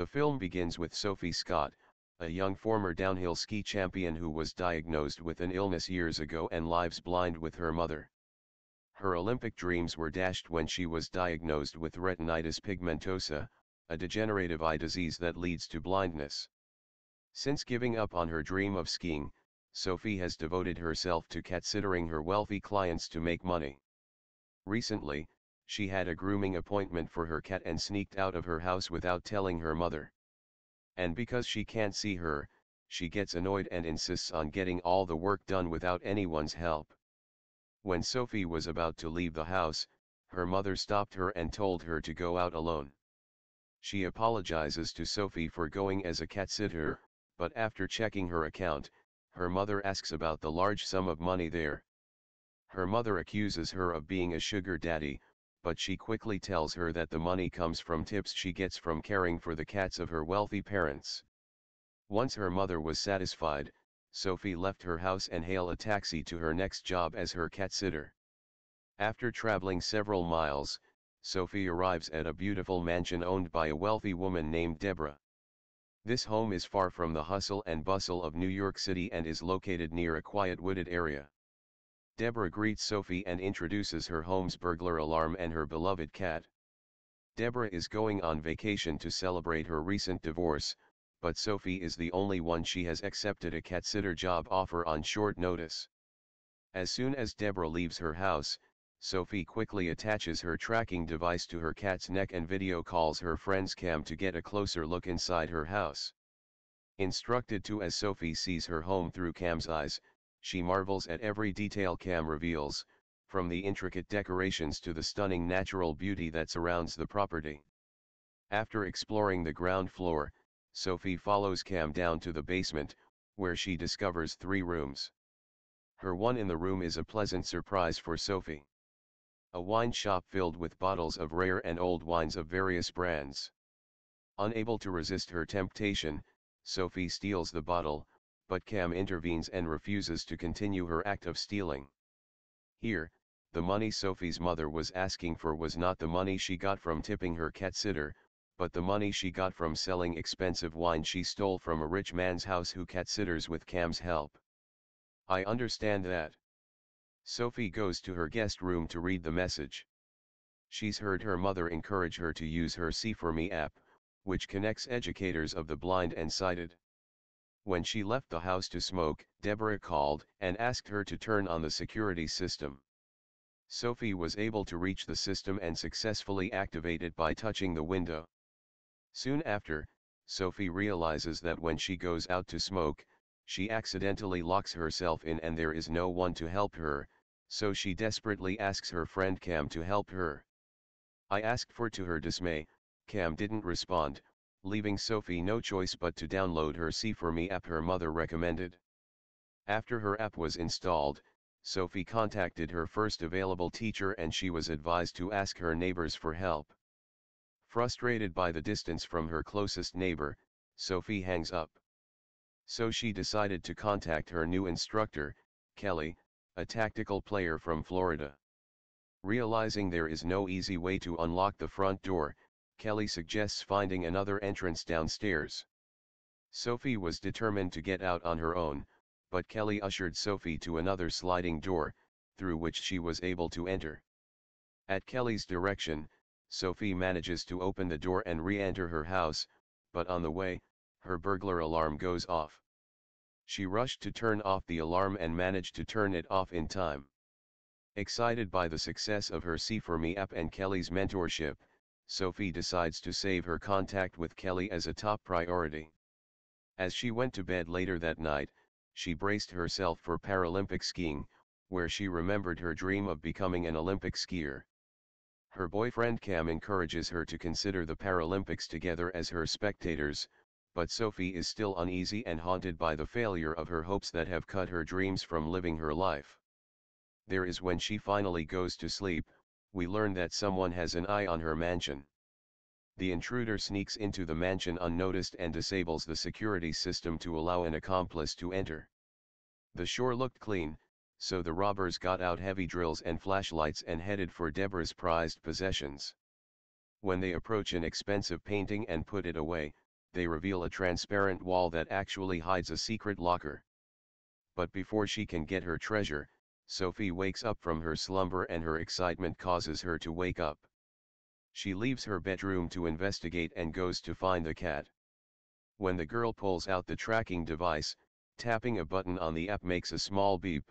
The film begins with Sophie Scott, a young former downhill ski champion who was diagnosed with an illness years ago and lives blind with her mother. Her Olympic dreams were dashed when she was diagnosed with retinitis pigmentosa, a degenerative eye disease that leads to blindness. Since giving up on her dream of skiing, Sophie has devoted herself to cat-sittering her wealthy clients to make money. Recently, she had a grooming appointment for her cat and sneaked out of her house without telling her mother. And because she can't see her, she gets annoyed and insists on getting all the work done without anyone's help. When Sophie was about to leave the house, her mother stopped her and told her to go out alone. She apologizes to Sophie for going as a cat sitter, but after checking her account, her mother asks about the large sum of money there. Her mother accuses her of being a sugar daddy, but she quickly tells her that the money comes from tips she gets from caring for the cats of her wealthy parents. Once her mother was satisfied, Sophie left her house and hailed a taxi to her next job as her cat sitter. After traveling several miles, Sophie arrives at a beautiful mansion owned by a wealthy woman named Deborah. This home is far from the hustle and bustle of New York City and is located near a quiet wooded area. Deborah greets Sophie and introduces her home's burglar alarm and her beloved cat. Deborah is going on vacation to celebrate her recent divorce, but Sophie is the only one she has accepted a cat sitter job offer on short notice. As soon as Deborah leaves her house, Sophie quickly attaches her tracking device to her cat's neck and video calls her friend's cam to get a closer look inside her house. Instructed to as Sophie sees her home through Cam's eyes, she marvels at every detail Cam reveals, from the intricate decorations to the stunning natural beauty that surrounds the property. After exploring the ground floor, Sophie follows Cam down to the basement, where she discovers three rooms. Her one in the room is a pleasant surprise for Sophie. A wine shop filled with bottles of rare and old wines of various brands. Unable to resist her temptation, Sophie steals the bottle, but Cam intervenes and refuses to continue her act of stealing. Here, the money Sophie's mother was asking for was not the money she got from tipping her cat sitter, but the money she got from selling expensive wine she stole from a rich man's house who cat sitters with Cam's help. I understand that. Sophie goes to her guest room to read the message. She's heard her mother encourage her to use her See For Me app, which connects educators of the blind and sighted. When she left the house to smoke, Deborah called and asked her to turn on the security system. Sophie was able to reach the system and successfully activate it by touching the window. Soon after, Sophie realizes that when she goes out to smoke, she accidentally locks herself in and there is no one to help her, so she desperately asks her friend Cam to help her. I asked for to her dismay, Cam didn't respond, leaving Sophie no choice but to download her See For Me app her mother recommended. After her app was installed, Sophie contacted her first available teacher and she was advised to ask her neighbors for help. Frustrated by the distance from her closest neighbor, Sophie hangs up. So she decided to contact her new instructor, Kelly, a tactical player from Florida. Realizing there is no easy way to unlock the front door, Kelly suggests finding another entrance downstairs. Sophie was determined to get out on her own, but Kelly ushered Sophie to another sliding door, through which she was able to enter. At Kelly's direction, Sophie manages to open the door and re-enter her house, but on the way, her burglar alarm goes off. She rushed to turn off the alarm and managed to turn it off in time. Excited by the success of her See For Me app and Kelly's mentorship, Sophie decides to save her contact with Kelly as a top priority. As she went to bed later that night, she braced herself for Paralympic skiing, where she remembered her dream of becoming an Olympic skier. Her boyfriend Cam encourages her to consider the Paralympics together as her spectators, but Sophie is still uneasy and haunted by the failure of her hopes that have cut her dreams from living her life. There is when she finally goes to sleep, we learn that someone has an eye on her mansion. The intruder sneaks into the mansion unnoticed and disables the security system to allow an accomplice to enter. The shore looked clean, so the robbers got out heavy drills and flashlights and headed for Deborah's prized possessions. When they approach an expensive painting and put it away, they reveal a transparent wall that actually hides a secret locker. But before she can get her treasure, Sophie wakes up from her slumber and her excitement causes her to wake up. She leaves her bedroom to investigate and goes to find the cat. When the girl pulls out the tracking device, tapping a button on the app makes a small beep.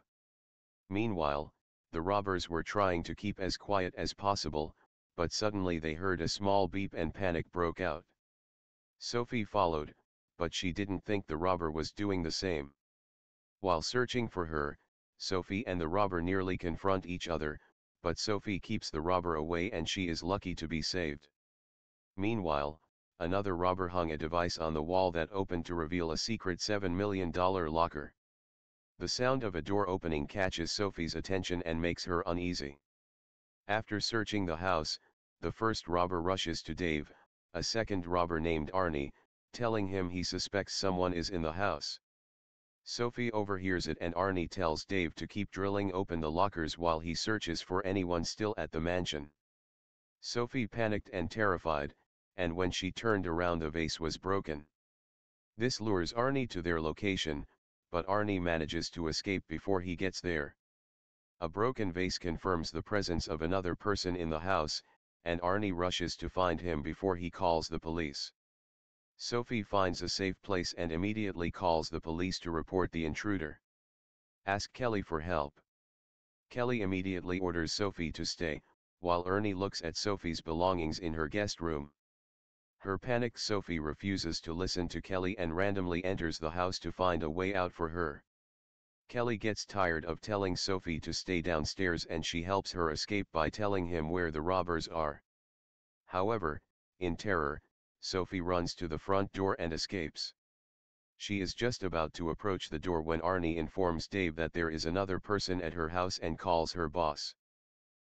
Meanwhile, the robbers were trying to keep as quiet as possible, but suddenly they heard a small beep and panic broke out. Sophie followed, but she didn't think the robber was doing the same. While searching for her, Sophie and the robber nearly confront each other, but Sophie keeps the robber away and she is lucky to be saved. Meanwhile, another robber hung a device on the wall that opened to reveal a secret $7 million locker. The sound of a door opening catches Sophie's attention and makes her uneasy. After searching the house, the first robber rushes to Dave, a second robber named Arnie, telling him he suspects someone is in the house. Sophie overhears it and Arnie tells Dave to keep drilling open the lockers while he searches for anyone still at the mansion. Sophie panicked and terrified, and when she turned around the vase was broken. This lures Arnie to their location, but Arnie manages to escape before he gets there. A broken vase confirms the presence of another person in the house, and Arnie rushes to find him before he calls the police. Sophie finds a safe place and immediately calls the police to report the intruder. Ask Kelly for help. Kelly immediately orders Sophie to stay, while Ernie looks at Sophie's belongings in her guest room. Her panicked Sophie refuses to listen to Kelly and randomly enters the house to find a way out for her. Kelly gets tired of telling Sophie to stay downstairs and she helps her escape by telling him where the robbers are. However, in terror, Sophie runs to the front door and escapes. She is just about to approach the door when Arnie informs Dave that there is another person at her house and calls her boss.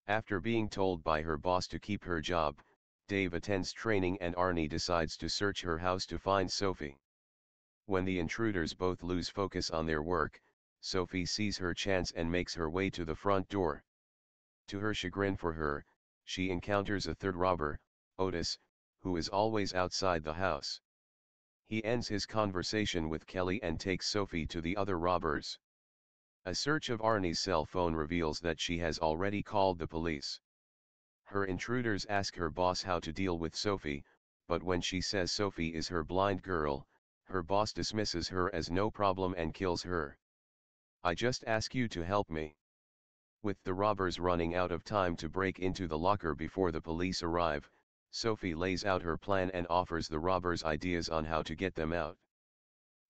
After being told by her boss to keep her job, Dave attends training and Arnie decides to search her house to find Sophie. When the intruders both lose focus on their work, Sophie sees her chance and makes her way to the front door. To her chagrin for her, she encounters a third robber, Otis, who is always outside the house. He ends his conversation with Kelly and takes Sophie to the other robbers. A search of Arnie's cell phone reveals that she has already called the police. Her intruders ask her boss how to deal with Sophie, but when she says Sophie is her blind girl, her boss dismisses her as no problem and kills her. I just ask you to help me. With the robbers running out of time to break into the locker before the police arrive, Sophie lays out her plan and offers the robbers ideas on how to get them out.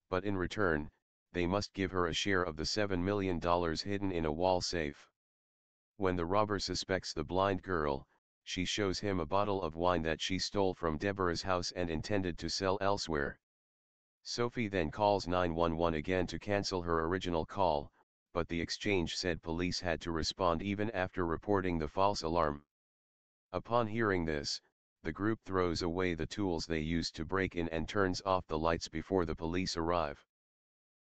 But in return, they must give her a share of the $7 million hidden in a wall safe. When the robber suspects the blind girl, she shows him a bottle of wine that she stole from Deborah's house and intended to sell elsewhere. Sophie then calls 911 again to cancel her original call, but the exchange said police had to respond even after reporting the false alarm. Upon hearing this, the group throws away the tools they used to break in and turns off the lights before the police arrive.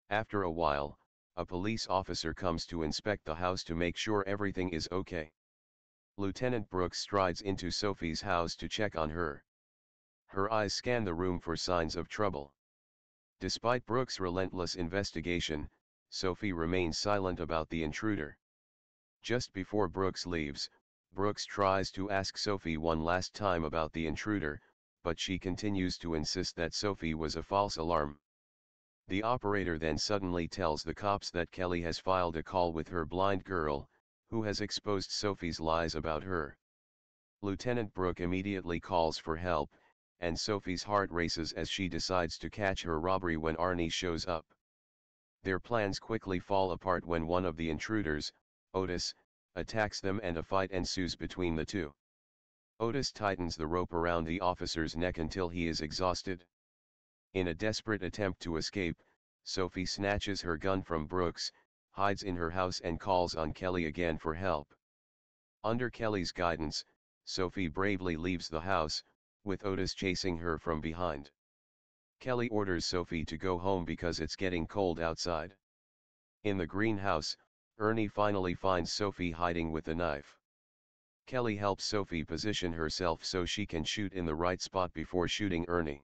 After a while, a police officer comes to inspect the house to make sure everything is okay. Lieutenant Brooks strides into Sophie's house to check on her. Her eyes scan the room for signs of trouble. Despite Brooks' relentless investigation, Sophie remains silent about the intruder. Just before Brooks leaves, Brooks tries to ask Sophie one last time about the intruder, but she continues to insist that Sophie was a false alarm. The operator then suddenly tells the cops that Kelly has filed a call with her blind girl, who has exposed Sophie's lies about her. Lieutenant Brooke immediately calls for help, and Sophie's heart races as she decides to catch her robbery when Arnie shows up. Their plans quickly fall apart when one of the intruders, Otis, attacks them and a fight ensues between the two. Otis tightens the rope around the officer's neck until he is exhausted. In a desperate attempt to escape, Sophie snatches her gun from Brooks, hides in her house and calls on Kelly again for help. Under Kelly's guidance, Sophie bravely leaves the house, with Otis chasing her from behind. Kelly orders Sophie to go home because it's getting cold outside. In the greenhouse, Ernie finally finds Sophie hiding with a knife. Kelly helps Sophie position herself so she can shoot in the right spot before shooting Ernie.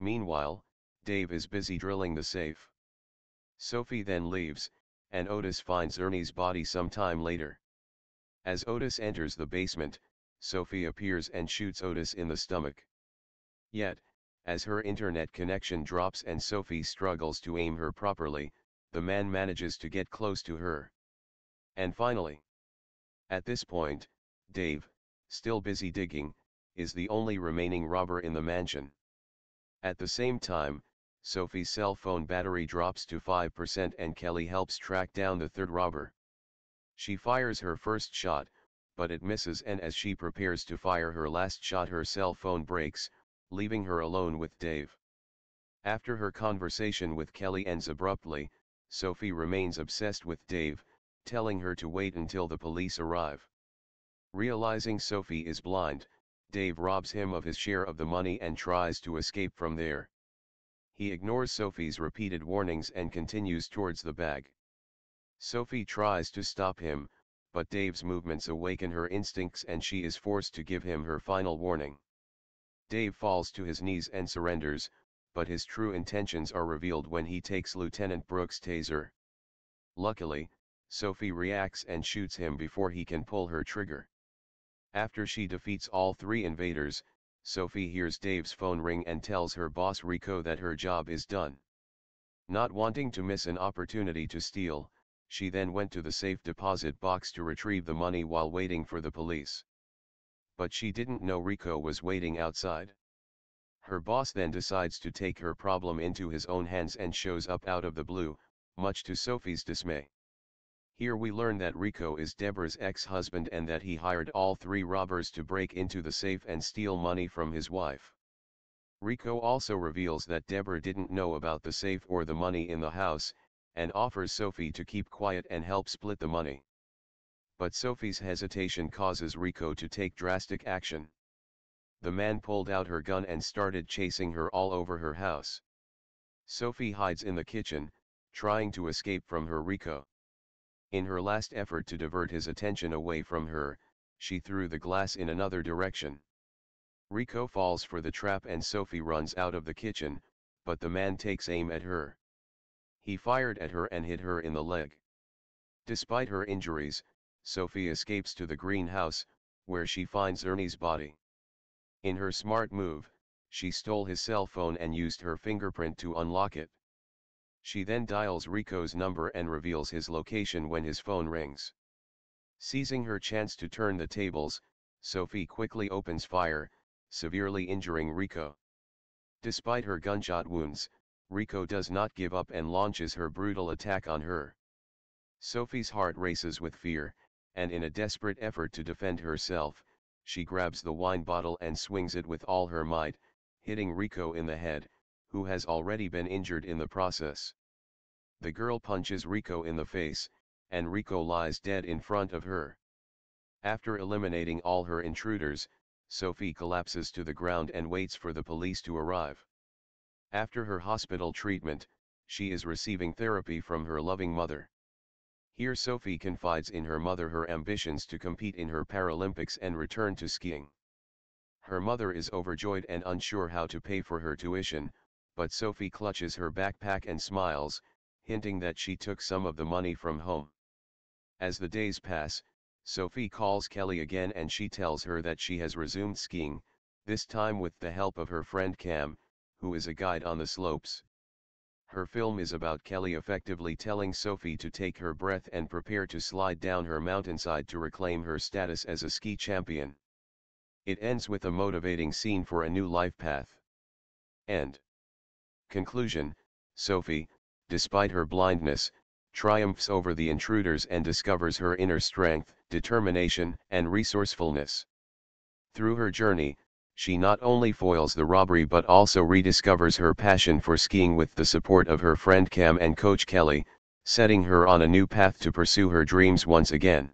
Meanwhile, Dave is busy drilling the safe. Sophie then leaves, and Otis finds Ernie's body some time later. As Otis enters the basement, Sophie appears and shoots Otis in the stomach. Yet, as her internet connection drops and Sophie struggles to aim her properly, the man manages to get close to her. And finally, at this point, Dave, still busy digging, is the only remaining robber in the mansion. At the same time, Sophie's cell phone battery drops to 5% and Kelly helps track down the third robber. She fires her first shot, but it misses and as she prepares to fire her last shot her cell phone breaks, leaving her alone with Dave. After her conversation with Kelly ends abruptly, Sophie remains obsessed with Dave, telling her to wait until the police arrive. Realizing Sophie is blind, Dave robs him of his share of the money and tries to escape from there. He ignores Sophie's repeated warnings and continues towards the bag. Sophie tries to stop him, but Dave's movements awaken her instincts and she is forced to give him her final warning. Dave falls to his knees and surrenders, but his true intentions are revealed when he takes Lieutenant Brooks' taser. Luckily, Sophie reacts and shoots him before he can pull her trigger. After she defeats all three invaders, Sophie hears Dave's phone ring and tells her boss Rico that her job is done. Not wanting to miss an opportunity to steal, she then went to the safe deposit box to retrieve the money while waiting for the police. But she didn't know Rico was waiting outside. Her boss then decides to take her problem into his own hands and shows up out of the blue, much to Sophie's dismay. Here we learn that Rico is Deborah's ex-husband and that he hired all three robbers to break into the safe and steal money from his wife. Rico also reveals that Deborah didn't know about the safe or the money in the house, and offers Sophie to keep quiet and help split the money. But Sophie's hesitation causes Rico to take drastic action. The man pulled out her gun and started chasing her all over her house. Sophie hides in the kitchen, trying to escape from her Rico. In her last effort to divert his attention away from her, she threw the glass in another direction. Rico falls for the trap and Sophie runs out of the kitchen, but the man takes aim at her. He fired at her and hit her in the leg. Despite her injuries, Sophie escapes to the greenhouse, where she finds Ernie's body. In her smart move, she stole his cell phone and used her fingerprint to unlock it. She then dials Rico's number and reveals his location when his phone rings. Seizing her chance to turn the tables, Sophie quickly opens fire, severely injuring Rico. Despite her gunshot wounds, Rico does not give up and launches her brutal attack on her. Sophie's heart races with fear, and in a desperate effort to defend herself, she grabs the wine bottle and swings it with all her might, hitting Rico in the head, who has already been injured in the process. The girl punches Rico in the face, and Rico lies dead in front of her. After eliminating all her intruders, Sophie collapses to the ground and waits for the police to arrive. After her hospital treatment, she is receiving therapy from her loving mother. Here Sophie confides in her mother her ambitions to compete in her Paralympics and return to skiing. Her mother is overjoyed and unsure how to pay for her tuition, but Sophie clutches her backpack and smiles, hinting that she took some of the money from home. As the days pass, Sophie calls Kelly again and she tells her that she has resumed skiing, this time with the help of her friend Cam, who is a guide on the slopes. Her film is about Kelly effectively telling Sophie to take her breath and prepare to slide down her mountainside to reclaim her status as a ski champion. It ends with a motivating scene for a new life path. End. Conclusion Sophie, despite her blindness, triumphs over the intruders and discovers her inner strength, determination, and resourcefulness. Through her journey, she not only foils the robbery but also rediscovers her passion for skiing with the support of her friend Cam and coach Kelly, setting her on a new path to pursue her dreams once again.